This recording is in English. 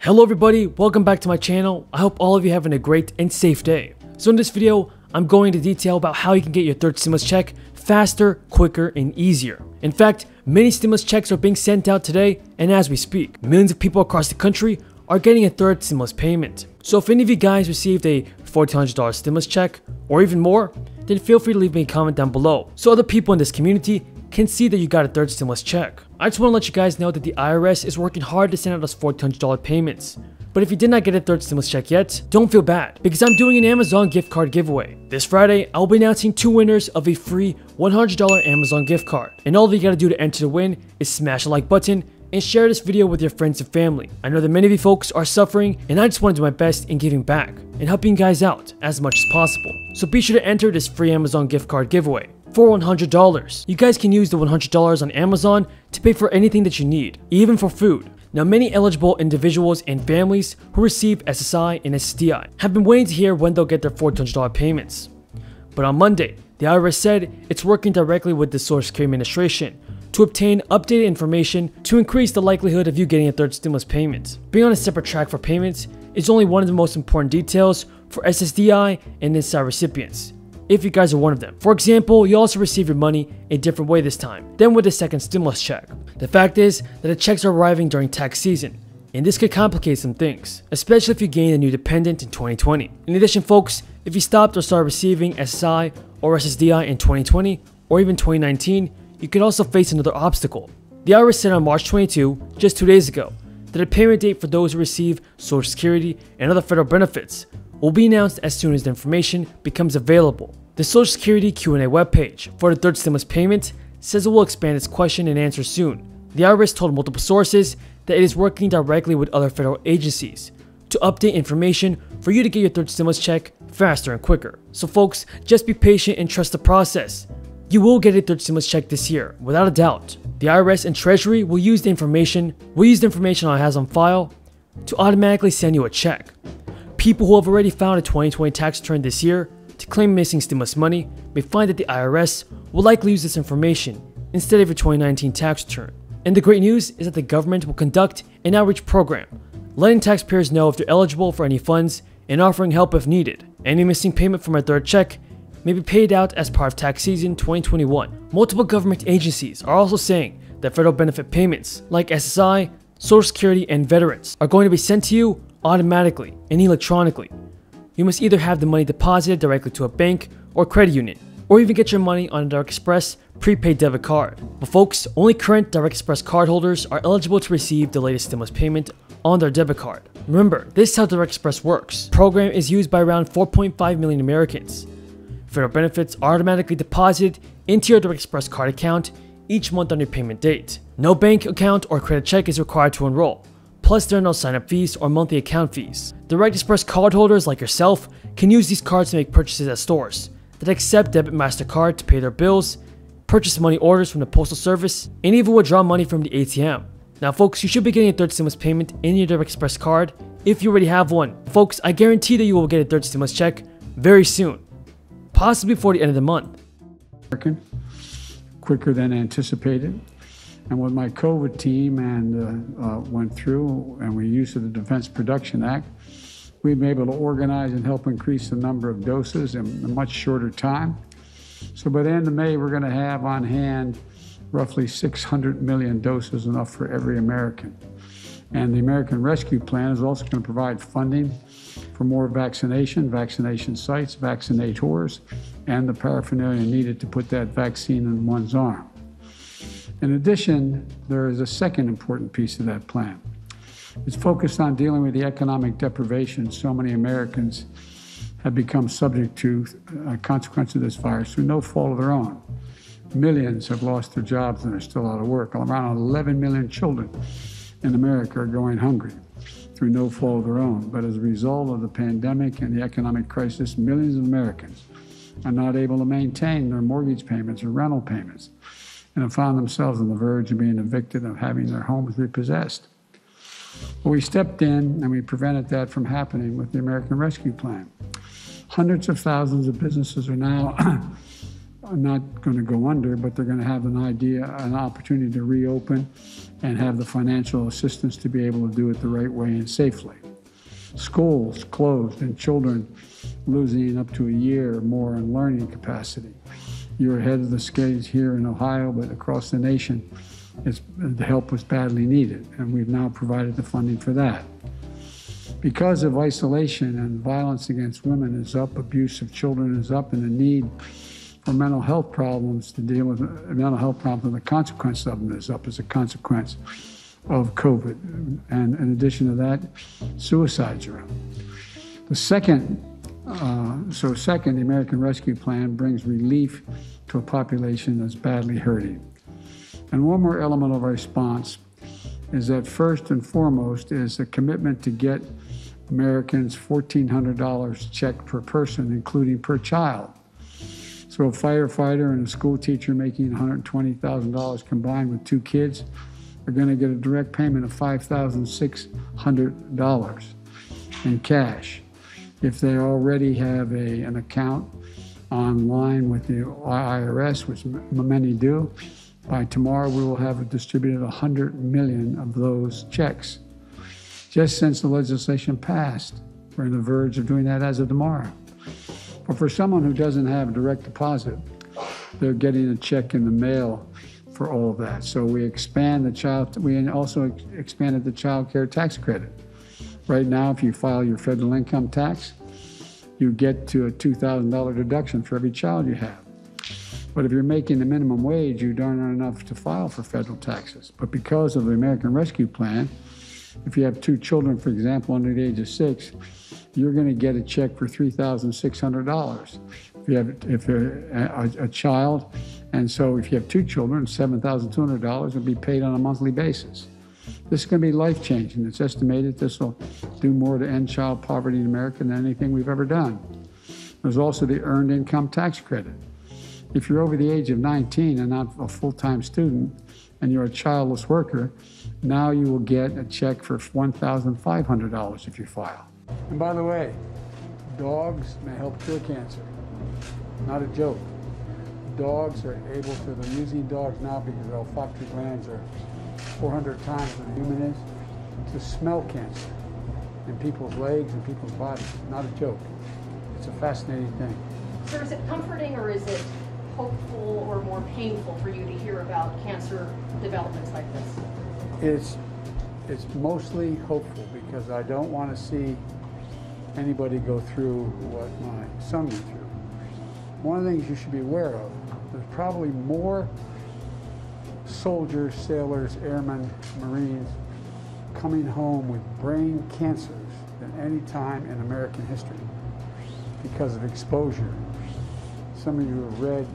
Hello everybody, welcome back to my channel. I hope all of you having a great and safe day. So in this video, I'm going to detail about how you can get your third stimulus check faster, quicker, and easier. In fact, many stimulus checks are being sent out today, and as we speak, millions of people across the country are getting a third stimulus payment. So if any of you guys received a $1,400 stimulus check, or even more, then feel free to leave me a comment down below so other people in this community can see that you got a third stimulus check. I just want to let you guys know that the IRS is working hard to send out those $1,400 payments. But if you did not get a third stimulus check yet, don't feel bad, because I'm doing an Amazon gift card giveaway. This Friday, I'll be announcing two winners of a free $100 Amazon gift card. And all you gotta do to enter the win is smash the like button and share this video with your friends and family. I know that many of you folks are suffering, and I just want to do my best in giving back and helping you guys out as much as possible. So be sure to enter this free Amazon gift card giveaway for $100. You guys can use the $100 on Amazon to pay for anything that you need, even for food. Now, many eligible individuals and families who receive SSI and SSDI have been waiting to hear when they'll get their $400 payments. But on Monday, the IRS said it's working directly with the Social Security Administration to obtain updated information to increase the likelihood of you getting a third stimulus payment. Being on a separate track for payments is only one of the most important details for SSDI and SSI recipients, if you guys are one of them. For example, you also receive your money a different way this time than with the second stimulus check. The fact is that the checks are arriving during tax season, and this could complicate some things, especially if you gain a new dependent in 2020. In addition, folks, if you stopped or started receiving SSI or SSDI in 2020 or even 2019, you could also face another obstacle. The IRS said on March 22, just two days ago, that a payment date for those who receive Social Security and other federal benefits will be announced as soon as the information becomes available. The Social Security Q&A webpage for the third stimulus payment says it will expand its question and answer soon. The IRS told multiple sources that it is working directly with other federal agencies to update information for you to get your third stimulus check faster and quicker. So folks, just be patient and trust the process. You will get a third stimulus check this year, without a doubt. The IRS and Treasury will use the information, will use the information it has on file to automatically send you a check. People who have already filed a 2020 tax return this year to claim missing stimulus money may find that the IRS will likely use this information instead of your 2019 tax return. And the great news is that the government will conduct an outreach program, letting taxpayers know if they're eligible for any funds and offering help if needed. Any missing payment from a third check may be paid out as part of tax season 2021. Multiple government agencies are also saying that federal benefit payments like SSI, Social Security, and veterans are going to be sent to you automatically and electronically. You must either have the money deposited directly to a bank or credit union, or even get your money on a Direct Express prepaid debit card. But folks, only current Direct Express cardholders are eligible to receive the latest stimulus payment on their debit card. Remember, this is how Direct Express works. The program is used by around 4.5 million Americans. Federal benefits are automatically deposited into your Direct Express card account each month on your payment date. No bank account or credit check is required to enroll. Plus, there are no sign-up fees or monthly account fees. Direct Express cardholders like yourself can use these cards to make purchases at stores that accept debit MasterCard to pay their bills, purchase money orders from the Postal Service, and even withdraw money from the ATM. Now folks, you should be getting a third stimulus payment in your Direct Express card if you already have one. Folks, I guarantee that you will get a third stimulus check very soon, possibly before the end of the month. Quicker than anticipated. And with my COVID team and uh, uh, went through and we used the Defense Production Act, we've been able to organize and help increase the number of doses in a much shorter time. So by the end of May, we're going to have on hand roughly 600 million doses, enough for every American. And the American Rescue Plan is also going to provide funding for more vaccination, vaccination sites, vaccinators, and the paraphernalia needed to put that vaccine in one's arm. In addition, there is a second important piece of that plan. It's focused on dealing with the economic deprivation so many Americans have become subject to a uh, consequence of this virus through no fault of their own. Millions have lost their jobs and are still out of work. Around 11 million children in America are going hungry through no fault of their own. But as a result of the pandemic and the economic crisis, millions of Americans are not able to maintain their mortgage payments or rental payments and have found themselves on the verge of being evicted and having their homes repossessed. Well, we stepped in and we prevented that from happening with the American Rescue Plan. Hundreds of thousands of businesses are now not going to go under, but they're going to have an idea, an opportunity to reopen and have the financial assistance to be able to do it the right way and safely. Schools closed and children losing up to a year or more in learning capacity. You're ahead of the skates here in Ohio, but across the nation, the help was badly needed, and we've now provided the funding for that. Because of isolation and violence against women is up, abuse of children is up, and the need for mental health problems to deal with mental health problems the consequence of them is up as a consequence of COVID. And in addition to that, suicides are up. The second, uh, so second, the American Rescue Plan brings relief to a population that's badly hurting. And one more element of our response is that first and foremost is a commitment to get Americans $1,400 check per person, including per child. So a firefighter and a school teacher making $120,000 combined with two kids are going to get a direct payment of $5,600 in cash. If they already have a, an account online with the IRS, which many do, by tomorrow we will have distributed 100 million of those checks. Just since the legislation passed, we're on the verge of doing that as of tomorrow. But for someone who doesn't have direct deposit, they're getting a check in the mail for all of that. So we expand the child, we also expanded the child care tax credit. Right now, if you file your federal income tax, you get to a $2,000 deduction for every child you have. But if you're making the minimum wage, you don't earn enough to file for federal taxes. But because of the American Rescue Plan, if you have two children, for example, under the age of six, you're going to get a check for $3,600. If you have if a, a, a child, and so if you have two children, $7,200 will be paid on a monthly basis. This is going to be life changing. It's estimated this will do more to end child poverty in America than anything we've ever done. There's also the earned income tax credit. If you're over the age of 19 and not a full time student and you're a childless worker, now you will get a check for $1,500 if you file. And by the way, dogs may help cure cancer. Not a joke. Dogs are able to, they're using dogs now because their olfactory glands are 400 times what a human is, to smell cancer in people's legs and people's bodies. Not a joke. It's a fascinating thing. So is it comforting or is it hopeful or more painful for you to hear about cancer developments like this? It's, it's mostly hopeful because I don't want to see anybody go through what my son went through. One of the things you should be aware of, there's probably more soldiers, sailors, airmen, Marines coming home with brain cancers than any time in American history because of exposure. Some of you have read